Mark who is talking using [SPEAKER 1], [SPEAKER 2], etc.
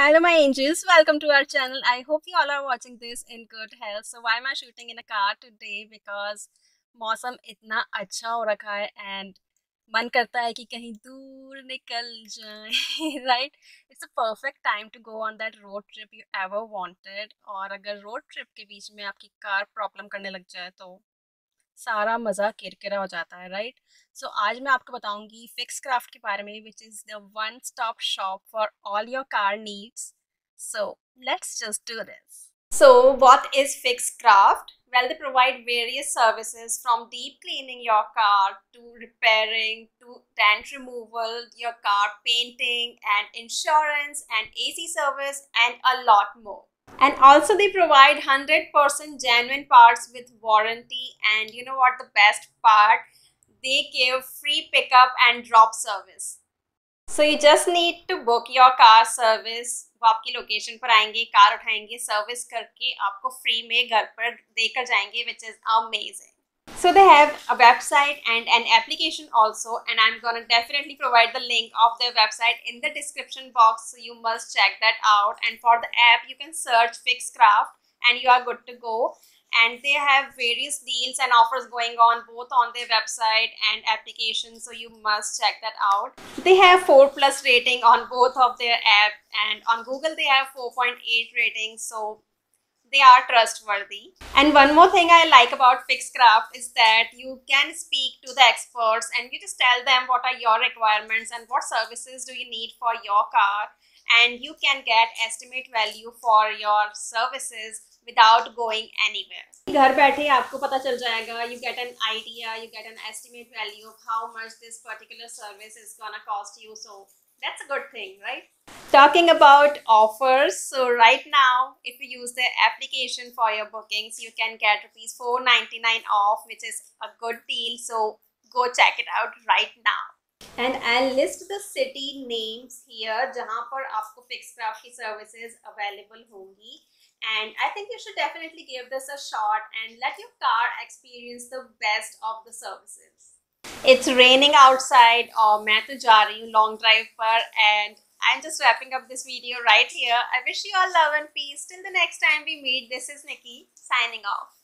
[SPEAKER 1] Hello, my angels. Welcome to our channel. I hope you all are watching this in good health. So, why am I shooting in a car today? Because मौसम इतना अच्छा हो रखा है and मन करता है कि कहीं दूर निकल जाए right it's a perfect time to go on that road trip you ever wanted और अगर रोड ट्रिप के बीच में आपकी कार प्रॉब्लम करने लग जाए तो सारा मज़ा किरकिरा हो जाता है राइट सो so, आज मैं आपको बताऊँगी फिक्स क्राफ्ट के बारे में which is the one stop shop for all your car needs so let's just do this So, what is Fix Craft? Well, they provide various services from deep cleaning your car to repairing to dent removal, your car painting and insurance and AC service and a lot more. And also they provide 100% genuine parts with warranty. And you know what the best part? They give free pickup and drop service. So you just need to book your car service. वो आपकी location पर आएंगे car उठाएंगे service करके आपको free में घर पर देकर जाएंगे which is amazing so they have a website and an application also and I'm gonna definitely provide the link of their website in the description box so you must check that out. And for the app you can search Fixcraft and you are good to go. And they have various deals and offers going on both on their website and application so you must check that out. They have 4 plus rating on both of their app and on google they have 4.8 rating so they are trustworthy. And one more thing I like about Fixcraft is that you can speak to the experts and you just tell them what are your requirements and what services do you need for your car and you can get estimate value for your services without going anywhere. घर बैठे आपको पता चल जाएगा you get an idea you get an estimate value of how much this particular service is gonna cost you so that's a good thing right? Talking about offers so right now if you use the application for your bookings you can get rupees 499 off which is a good deal so go check it out right now. And I'll list the city names here jahan par aapko Fixcraft ki services available hongi and I think you should definitely give this a shot and let your car experience the best of the services it's raining outside oh, or main Jari, ja long drive and I'm just wrapping up this video right here. I wish you all love and peace. Till the next time we meet, this is Nikki signing off.